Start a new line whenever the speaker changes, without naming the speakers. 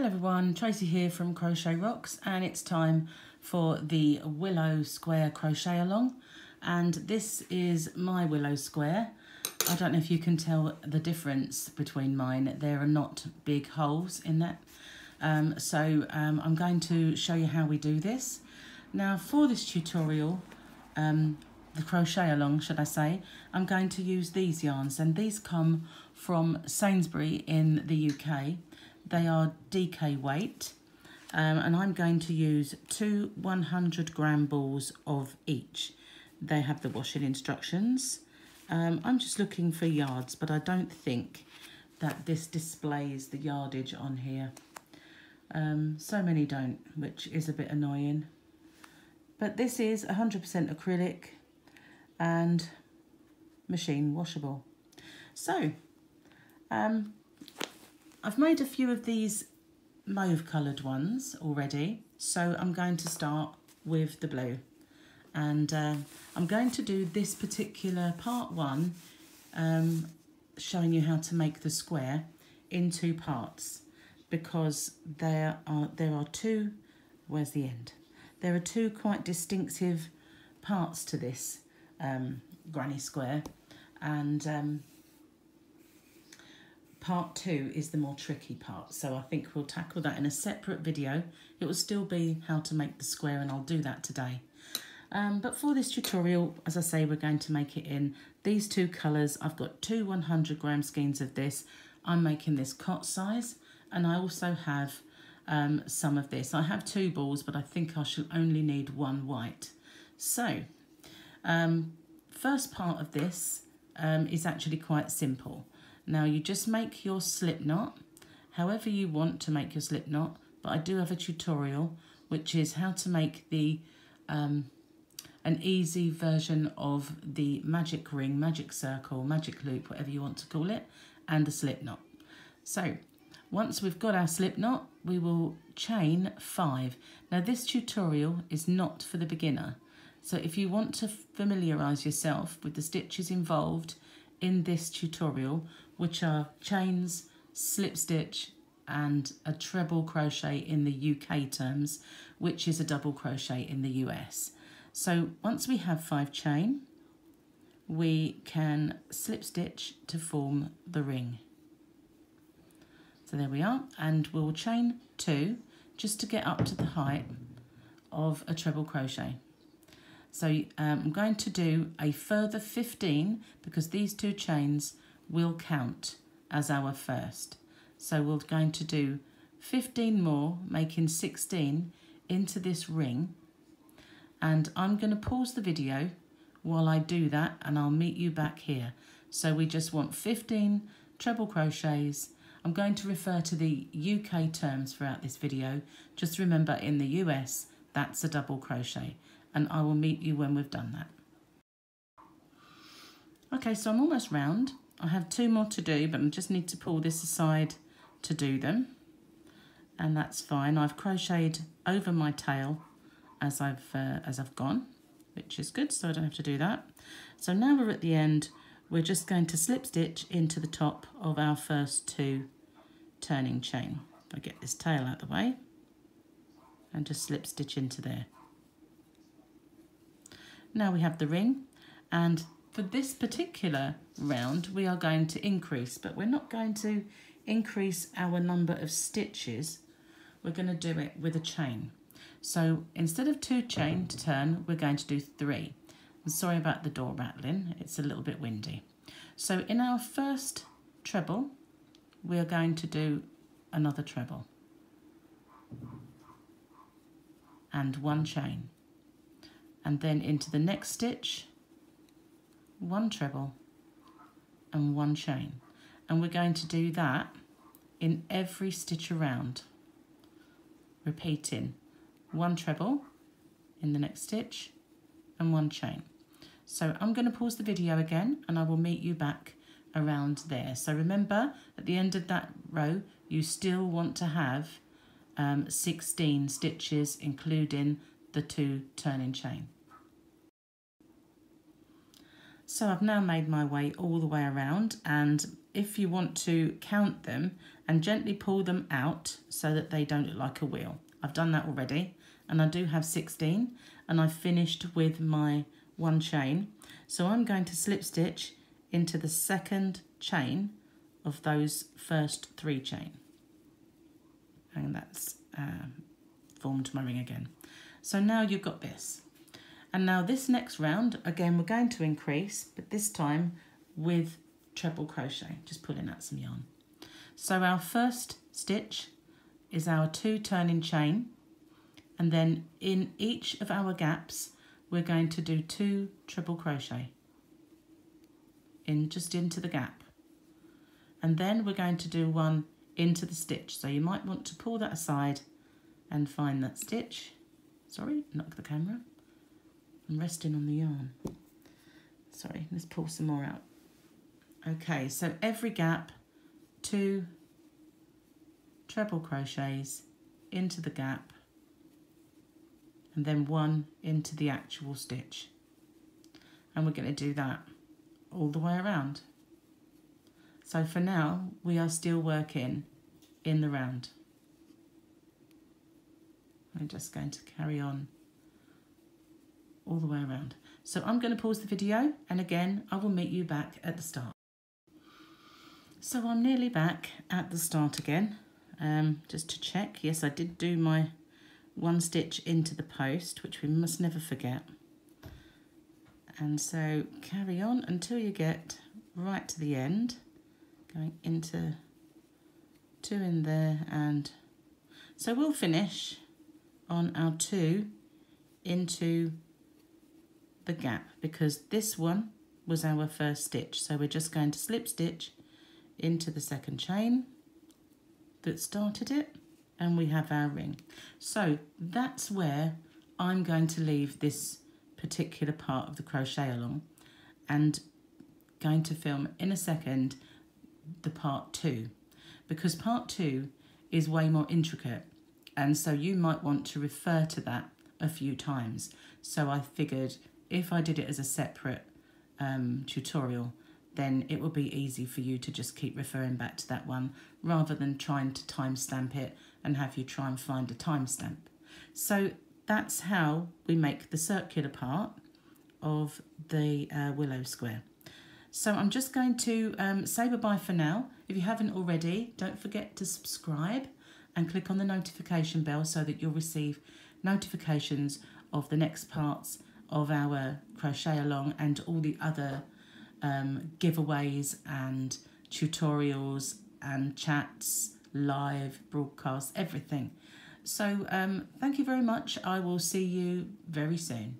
Hello everyone, Tracy here from Crochet Rocks and it's time for the Willow Square Crochet Along and this is my Willow Square. I don't know if you can tell the difference between mine. There are not big holes in that. Um, so um, I'm going to show you how we do this. Now for this tutorial, um, the crochet along should I say, I'm going to use these yarns and these come from Sainsbury in the UK they are DK weight um, and I'm going to use two 100 gram balls of each. They have the washing instructions. Um, I'm just looking for yards, but I don't think that this displays the yardage on here. Um, so many don't, which is a bit annoying. But this is 100% acrylic and machine washable. So, um, I've made a few of these mauve coloured ones already, so I'm going to start with the blue. And uh, I'm going to do this particular part one, um, showing you how to make the square in two parts because there are there are two where's the end there are two quite distinctive parts to this um, granny square and um, part two is the more tricky part. So I think we'll tackle that in a separate video. It will still be how to make the square and I'll do that today. Um, but for this tutorial, as I say, we're going to make it in these two colours. I've got two 100 gram skeins of this. I'm making this cot size and I also have um, some of this. I have two balls, but I think I shall only need one white. So, um, first part of this um, is actually quite simple. Now you just make your slip knot however you want to make your slip knot, but I do have a tutorial which is how to make the um, an easy version of the magic ring, magic circle, magic loop, whatever you want to call it, and the slip knot. So once we've got our slip knot, we will chain five. Now this tutorial is not for the beginner. So if you want to familiarise yourself with the stitches involved in this tutorial, which are chains, slip stitch, and a treble crochet in the UK terms, which is a double crochet in the US. So once we have five chain, we can slip stitch to form the ring. So there we are, and we'll chain two just to get up to the height of a treble crochet. So um, I'm going to do a further 15 because these two chains will count as our first. So we're going to do 15 more, making 16 into this ring. And I'm going to pause the video while I do that and I'll meet you back here. So we just want 15 treble crochets. I'm going to refer to the UK terms throughout this video. Just remember in the US, that's a double crochet. And I will meet you when we've done that. Okay, so I'm almost round. I have two more to do, but I just need to pull this aside to do them. And that's fine. I've crocheted over my tail as I've, uh, as I've gone, which is good, so I don't have to do that. So now we're at the end, we're just going to slip stitch into the top of our first two turning chain. If I get this tail out of the way, and just slip stitch into there. Now we have the ring, and for this particular round, we are going to increase, but we're not going to increase our number of stitches. We're going to do it with a chain. So instead of two chain to turn, we're going to do three. I'm sorry about the door rattling, it's a little bit windy. So in our first treble, we are going to do another treble and one chain. And then into the next stitch, one treble and one chain. And we're going to do that in every stitch around repeating one treble in the next stitch and one chain. So I'm going to pause the video again and I will meet you back around there. So remember at the end of that row you still want to have um, 16 stitches including the two turning chain so I've now made my way all the way around and if you want to count them and gently pull them out so that they don't look like a wheel. I've done that already and I do have 16 and I've finished with my one chain. So I'm going to slip stitch into the second chain of those first three chain. And that's um, formed my ring again. So now you've got this. And now this next round, again, we're going to increase, but this time with treble crochet, just pulling out some yarn. So our first stitch is our two turning chain. And then in each of our gaps, we're going to do two treble crochet in just into the gap. And then we're going to do one into the stitch. So you might want to pull that aside and find that stitch. Sorry, knock the camera. I'm resting on the yarn. Sorry, let's pull some more out. Okay, so every gap, two treble crochets into the gap and then one into the actual stitch. And we're going to do that all the way around. So for now, we are still working in the round. I'm just going to carry on all the way around. So I'm going to pause the video and again, I will meet you back at the start. So I'm nearly back at the start again, um, just to check. Yes, I did do my one stitch into the post, which we must never forget. And so carry on until you get right to the end, going into two in there and so we'll finish on our two into the gap because this one was our first stitch so we're just going to slip stitch into the second chain that started it and we have our ring so that's where I'm going to leave this particular part of the crochet along and going to film in a second the part two because part two is way more intricate and so you might want to refer to that a few times. So I figured if I did it as a separate um, tutorial then it would be easy for you to just keep referring back to that one rather than trying to timestamp it and have you try and find a timestamp. So that's how we make the circular part of the uh, willow square. So I'm just going to um, say bye-bye for now. If you haven't already, don't forget to subscribe and click on the notification bell so that you'll receive notifications of the next parts of our crochet along and all the other um, giveaways and tutorials and chats, live broadcasts, everything. So um, thank you very much. I will see you very soon.